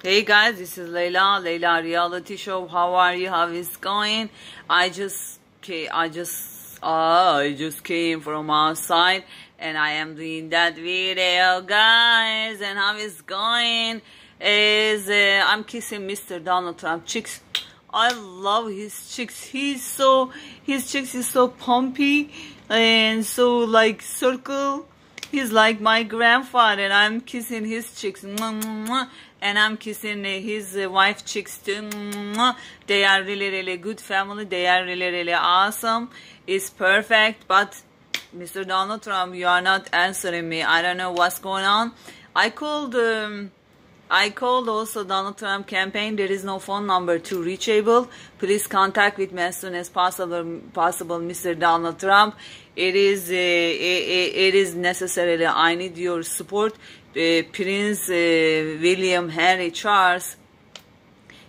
Hey guys, this is Leyla, Leyla Reality Show. How are you? How is going? I just, I just, uh, I just came from outside and I am doing that video, guys. And how is going? Is uh, I'm kissing Mr. Donald Trump chicks. I love his chicks. He's so, his chicks is so pumpy and so like circle He's like my grandfather. and I'm kissing his cheeks. And I'm kissing his wife cheeks too. They are really, really good family. They are really, really awesome. It's perfect. But Mr. Donald Trump, you are not answering me. I don't know what's going on. I called... Um, I called also Donald Trump campaign. There is no phone number to reachable. Please contact with me as soon as possible, possible Mr. Donald Trump. It is, uh, it, it is necessary. I need your support. Uh, Prince uh, William Henry Charles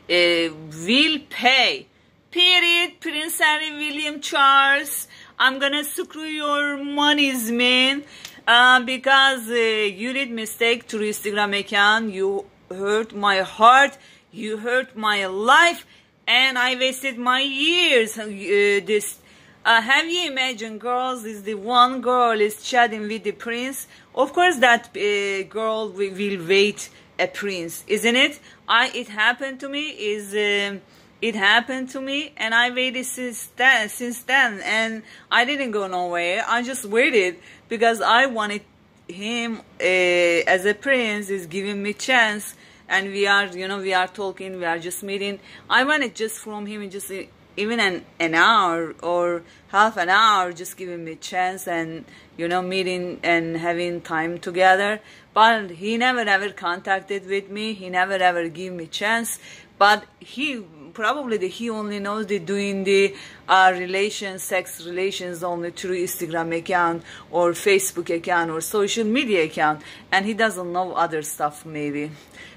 uh, will pay. Period. Prince Henry William Charles. I'm gonna screw your monies, man. Uh, because uh, you did mistake to Instagram account, you hurt my heart, you hurt my life, and I wasted my years. Uh, this, uh, have you imagined, girls? Is the one girl is chatting with the prince? Of course, that uh, girl will, will wait a prince, isn't it? I it happened to me. Is um, it happened to me and I waited since then, since then and I didn't go nowhere. I just waited because I wanted him uh, as a prince is giving me chance and we are you know we are talking we are just meeting. I wanted just from him just even an, an hour or half an hour just giving me chance and you know meeting and having time together. But he never ever contacted with me. He never ever gave me chance. But he probably the, he only knows the doing the uh, relations, sex relations only through Instagram account or Facebook account or social media account, and he doesn't know other stuff maybe.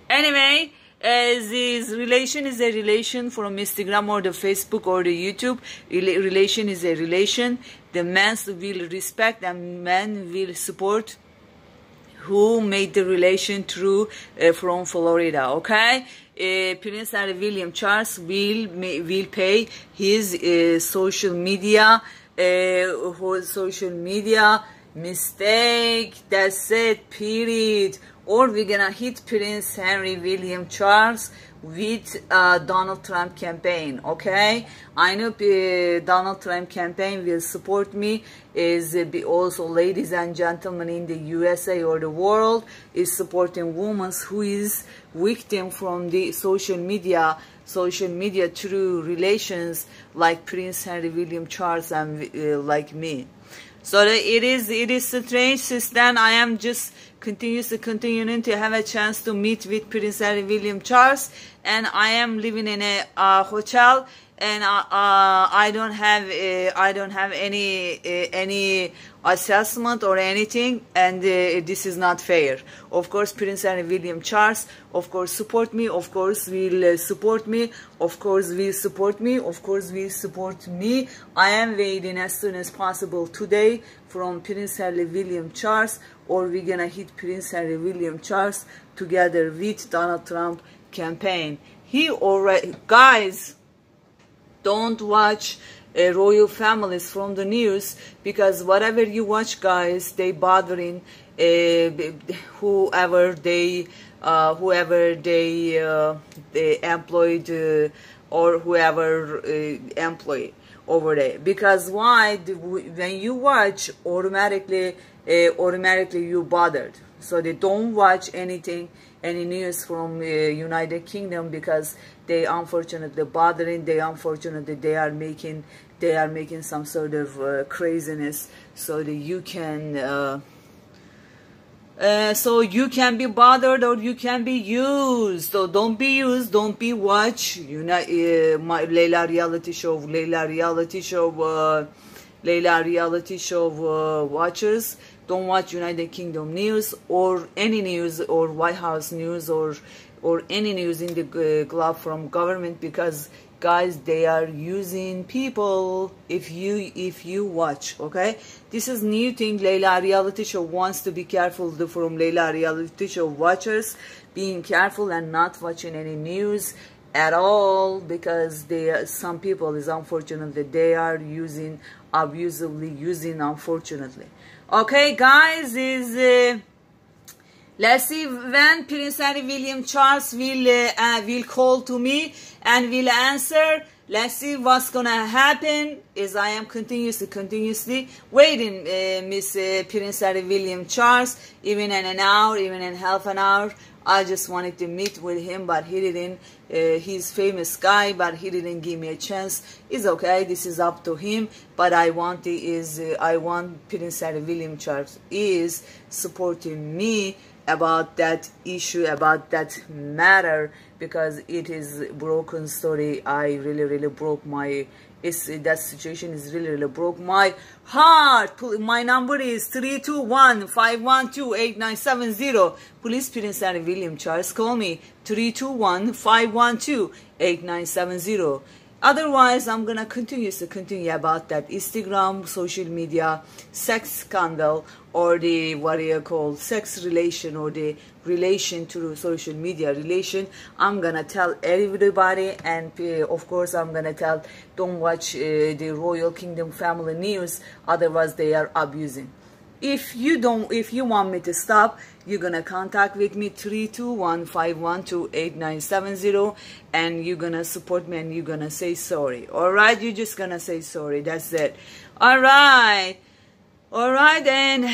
Anyway, as this relation is a relation from Instagram or the Facebook or the YouTube. Relation is a relation. The man will respect and man will support who made the relation through uh, from Florida. Okay, uh, Prince Harry William Charles will will pay his uh, social media uh, social media mistake. That's it. Period. Or we're gonna hit Prince Henry William Charles with uh, Donald Trump campaign okay? I know uh, Donald Trump campaign will support me is uh, also ladies and gentlemen in the USA or the world is supporting women who is victim from the social media social media through relations like Prince Henry William Charles and uh, like me so it is it is strange since then I am just continuously continuing to have a chance to meet with Prince Harry William Charles and I am living in a uh, hotel and uh, uh, I don't have uh, I don't have any uh, any assessment or anything and uh, this is not fair. Of course Prince and William Charles of course support me of course will support me of course will support me of course will support me. I am waiting as soon as possible today from Prince Harry William Charles or we're gonna hit Prince Harry William Charles together with Donald Trump campaign. He already guys don't watch uh, royal families from the news because whatever you watch guys they bothering uh, whoever they uh, whoever they, uh, they employed uh, or whoever uh, employed over there. Because why? When you watch automatically automatically you bothered so they don't watch anything any news from uh, United Kingdom because they unfortunately bothering they unfortunately they are making they are making some sort of uh, craziness. So that you can uh, uh, so you can be bothered or you can be used. So don't be used don't be watch you know uh, my Leyla reality show Leyla reality show uh, reality show uh, watchers don't watch United Kingdom news or any news or White House news or or any news in the uh, club from government because guys they are using people if you if you watch okay? This is new thing Leyla reality show wants to be careful from Leyla reality show watchers being careful and not watching any news at all because they some people is unfortunately they are using abusively using unfortunately okay guys is uh, let's see when prince harry william charles will uh, uh, will call to me and will answer. Let's see what's gonna happen is i am continuously continuously waiting uh, miss uh, prince harry william charles even in an hour even in half an hour I just wanted to meet with him, but he didn't. Uh, he's famous guy, but he didn't give me a chance. It's okay. This is up to him. But I want is uh, I want Prince William Charles is supporting me about that issue, about that matter, because it is broken story. I really, really broke my it's, that situation is really, really broke my heart. My number is 321-512-8970. Police Prince and William Charles, call me 321-512-8970. Otherwise, I'm gonna continue to continue about that Instagram, social media, sex scandal, or the what do you call sex relation, or the relation to social media relation. I'm gonna tell everybody, and uh, of course, I'm gonna tell don't watch uh, the Royal Kingdom family news, otherwise they are abusing if you don't if you want me to stop you're gonna contact with me 321-512-8970 and you're gonna support me and you're gonna say sorry. All right? You're just gonna say sorry. That's it. All right. All right then.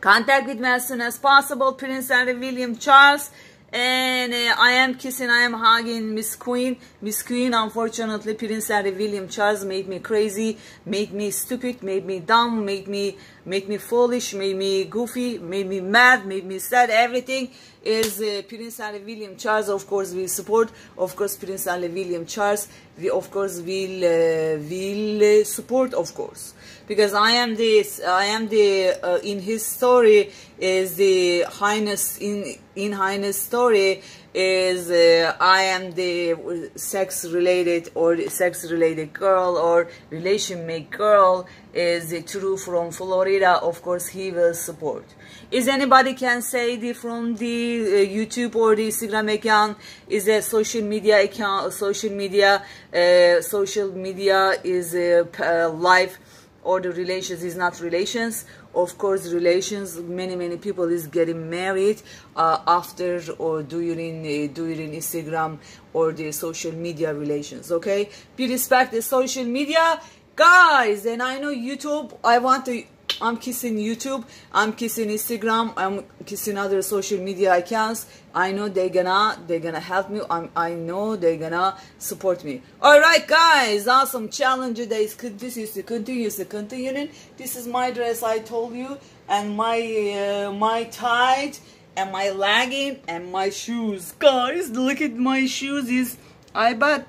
Contact with me as soon as possible prince harry william charles. And uh, I am kissing, I am hugging Miss Queen. Miss Queen, unfortunately, Prince Harry William Charles made me crazy, made me stupid, made me dumb, made me made me foolish, made me goofy, made me mad, made me sad. Everything is uh, Prince Harry William Charles. Of course, we support. Of course, Prince Harry William Charles. We of course will uh, will uh, support. Of course because I am this, I am the, uh, in his story is the highness, in, in highness story is uh, I am the sex related or sex related girl or relation make girl is it true from Florida. Of course he will support. Is anybody can say the from the uh, YouTube or the Instagram account? Is a social media account social media uh, social media is a uh, live or the relations is not relations. Of course relations many many people is getting married uh, after or during uh, during instagram or the social media relations okay? Be respect the social media. Guys and i know youtube i want to I'm kissing YouTube, I'm kissing Instagram, I'm kissing other social media accounts. I know they're gonna they're gonna help me. I'm, I know they're gonna support me. All right, guys, awesome challenge today. This is the continuous the continuing. This is my dress I told you, and my uh, my tight and my legging and my shoes. Guys, look at my shoes. Is I bought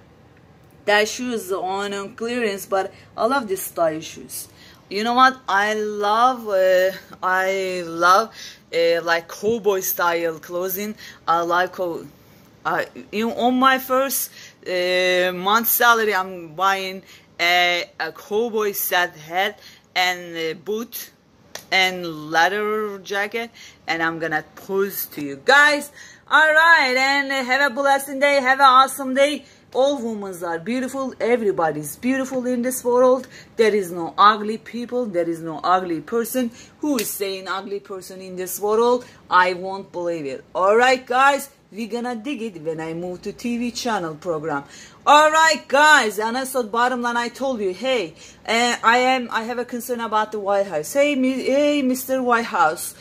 that shoes on clearance, but I love this style shoes you know what? I love uh, i love uh, like cowboy style clothing. I like uh, you know, on my first uh, month salary i'm buying a, a cowboy set hat and boot and leather jacket and i'm gonna pose to you guys. All right and have a blessed day. Have an awesome day all women are beautiful. Everybody's beautiful in this world. There is no ugly people. There is no ugly person. Who is saying ugly person in this world? I won't believe it. All right guys. We're gonna dig it when i move to tv channel program. All right guys. And I said bottom line i told you hey uh, i am i have a concern about the white house. Hey, hey mr white house.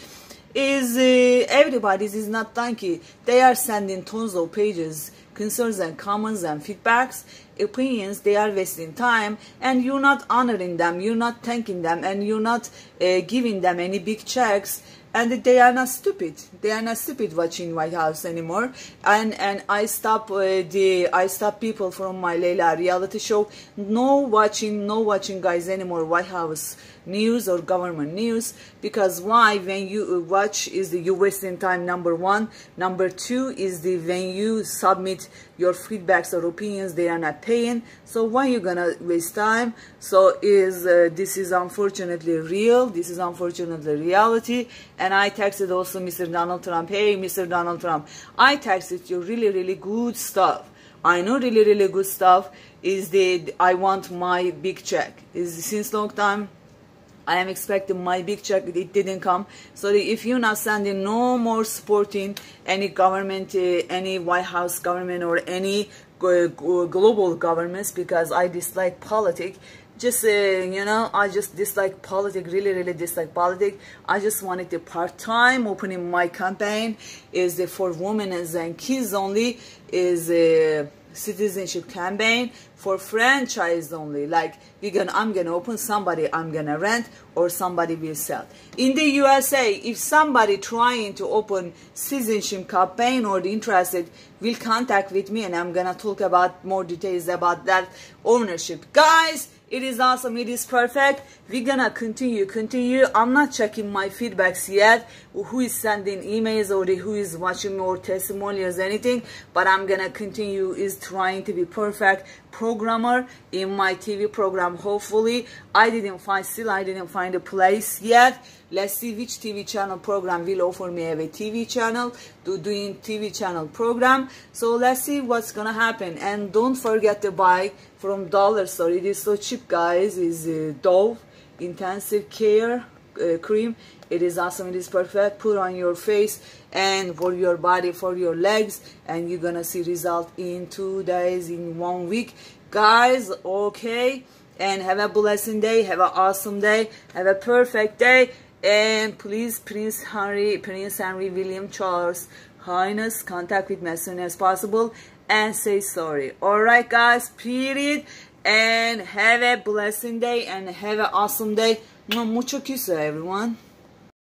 Is uh, everybody's is not thanky they are sending tons of pages concerns and comments and feedbacks, opinions, they are wasting time and you're not honoring them, you're not thanking them and you're not uh, giving them any big checks and they are not stupid. They are not stupid watching White House anymore. And and I stop uh, the I stop people from my Leyla reality show. No watching, no watching guys anymore. White House news or government news because why when you watch is the you wasting time number one. Number two is the when you submit your feedbacks or opinions they are not paying. So why you gonna waste time? So is uh, this is unfortunately real this is unfortunately reality. And i texted also mr donald trump hey mr donald trump i texted you really really good stuff. I know really really good stuff. Is that I want my big check. Is since long time I am expecting my big check it didn't come. So if you're not sending no more supporting any government uh, any White House government or any global governments because I dislike politics just uh, you know i just dislike politics really really dislike politics i just wanted the part-time opening my campaign is the for women and kids only is a citizenship campaign for franchise only like we're gonna i'm gonna open somebody i'm gonna rent or somebody will sell in the usa if somebody trying to open citizenship campaign or the interested will contact with me and i'm gonna talk about more details about that ownership guys it is awesome. It is perfect. We're gonna continue, continue. I'm not checking my feedbacks yet. Who is sending emails or who is watching more testimonials, anything. But I'm gonna continue is trying to be perfect programmer in my TV program. Hopefully, I didn't find, still I didn't find a place yet. Let's see which TV channel program will offer me a TV channel to doing TV channel program. So let's see what's gonna happen. And don't forget to buy from dollar store. It is so cheap, guys. Is uh, Dove Intensive Care uh, Cream. It is awesome. It is perfect. Put on your face and for your body, for your legs, and you're gonna see result in two days, in one week, guys. Okay. And have a blessing day. Have an awesome day. Have a perfect day and please Prince Henry, Prince Henry William Charles Highness contact with me as soon as possible and say sorry. Alright guys, period. And have a blessing day and have an awesome day. Mucho kiss everyone.